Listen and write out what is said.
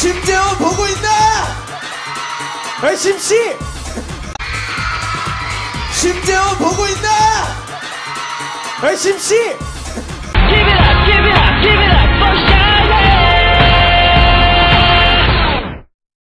심재원 보고 있나? 에 심씨! 심재원 보고 있나? 에 심씨!